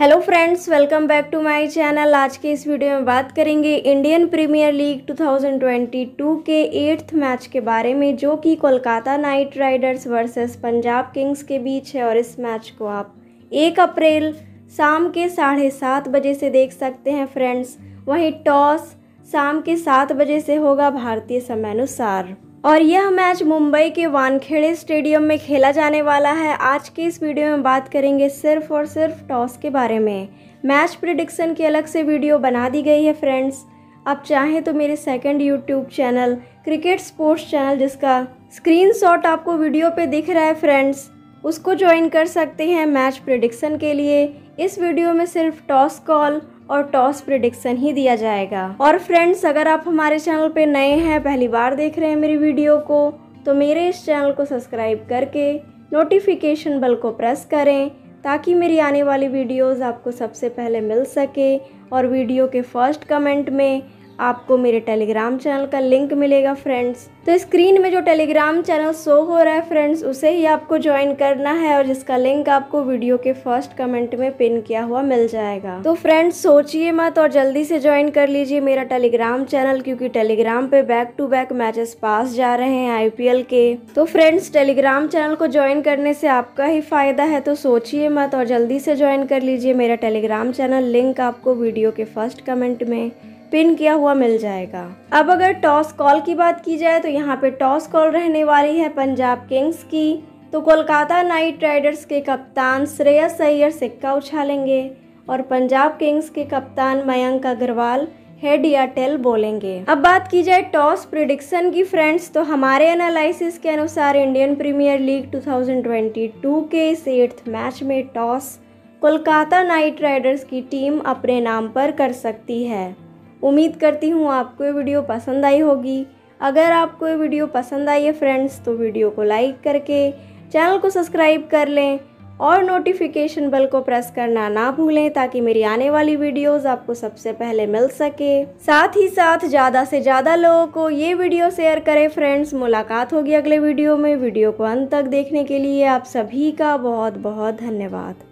Hello friends welcome back to my channel आज के इस वीडियो में बात करेंगे इंडियन प्रीमियर लीग 2022 के एट्थ मैच के बारे में, जो कि Kolkata Knight Riders versus Punjab Kings के बीच है। और इस मैच को आप एक अप्रैल शाम के साढ़े सात बजे से देख सकते हैं फ्रेंड्स वहीं टॉस शाम के सात बजे से होगा भारतीय समय अनुसार और यह मैच मुंबई के वानखेड़े स्टेडियम में खेला जाने वाला है। आज के इस वीडियो में बात करेंगे सिर्फ़ और सिर्फ़ टॉस के बारे में। मैच प्रिडिक्शन की अलग से वीडियो बना दी गई है, फ्रेंड्स। आप चाहें तो मेरे second YouTube channel cricket sports channel जिसका स्क्रीनशॉट आपको वीडियो पे दिख रहा है, फ्रेंड्स, उसको ज्वाइन कर सकते हैं मैच प्रिडिक्शन के लिए। इस वीडियो में सिर्फ़ टॉस कॉल और टॉस प्रिडिक्शन ही दिया जाएगा। और फ्रेंड्स, अगर आप हमारे चैनल पे नए हैं, पहली बार देख रहे हैं मेरी वीडियो को तो मेरे इस चैनल को सब्सक्राइब करके नोटिफिकेशन बल को प्रेस करें, ताकि मेरी आने वाली वीडियोज़ आपको सबसे पहले मिल सके और वीडियो के फ़र्स्ट कमेंट में आपको मेरे टेलीग्राम चैनल का लिंक मिलेगा फ्रेंड्स तो स्क्रीन में जो टेलीग्राम चैनल शो हो रहा है फ्रेंड्स उसे ही आपको ज्वाइन करना है और जिसका लिंक आपको वीडियो के फ़र्स्ट कमेंट में पिन किया हुआ मिल जाएगा. तो फ्रेंड्स सोचिए मत और जल्दी से ज्वाइन कर लीजिए मेरा टेलीग्राम चैनल क्योंकि टेलीग्राम पे back to back matches pass जा रहे हैं आईपीएल के. तो फ्रेंड्स टेलीग्राम चैनल को ज्वाइन करने से आपका ही फ़ायदा है तो सोचिए मत और जल्दी से ज्वाइन कर लीजिए मेरा टेलीग्राम चैनल लिंक आपको वीडियो के फ़र्स्ट कमेंट में. पिन किया हुआ मिल जाएगा। अब अगर टॉस कॉल की बात की जाए तो यहाँ पे टॉस कॉल रहने वाली है पंजाब किंग्स की। तो कोलकाता नाइट राइडर्स के कप्तान श्रेयस अय्यर सिक्का उछालेंगे और पंजाब किंग्स के कप्तान मयंक अग्रवाल हेड या टेल बोलेंगे। अब बात की जाए टॉस प्रिडिक्शन की फ्रेंड्स तो हमारे एनालिसिस के अनुसार इंडियन प्रीमियर लीग 2022 के इस एट्थ मैच में टॉस कोलकाता नाइट राइडर्स की टीम अपने नाम पर कर सकती है। उम्मीद करती हूँ आपको ये वीडियो पसंद आई होगी। अगर आपको ये वीडियो पसंद आई है फ्रेंड्स तो वीडियो को लाइक करके चैनल को सब्सक्राइब कर लें और नोटिफिकेशन बेल को प्रेस करना ना भूलें ताकि मेरी आने वाली वीडियोस आपको सबसे पहले मिल सके। साथ ही साथ ज़्यादा से ज़्यादा लोगों को ये वीडियो शेयर करें फ्रेंड्स। मुलाकात होगी अगले वीडियो में। वीडियो को अंत तक देखने के लिए आप सभी का बहुत बहुत धन्यवाद।